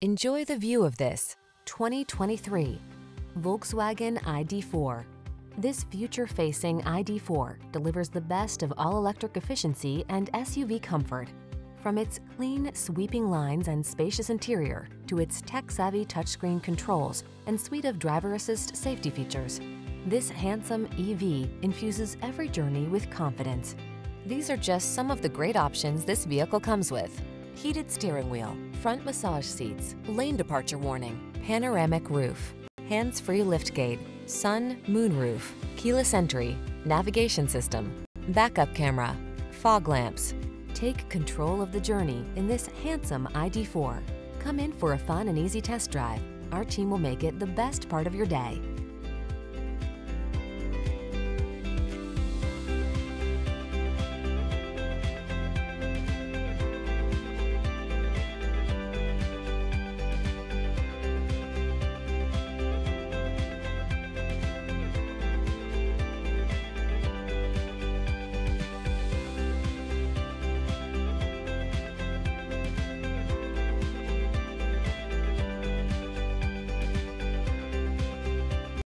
Enjoy the view of this 2023 Volkswagen ID4. This future-facing ID4 delivers the best of all-electric efficiency and SUV comfort. From its clean, sweeping lines and spacious interior to its tech-savvy touchscreen controls and suite of driver assist safety features, this handsome EV infuses every journey with confidence. These are just some of the great options this vehicle comes with. Heated steering wheel, front massage seats, lane departure warning, panoramic roof, hands-free liftgate, sun, moon roof, keyless entry, navigation system, backup camera, fog lamps. Take control of the journey in this handsome ID4. Come in for a fun and easy test drive. Our team will make it the best part of your day.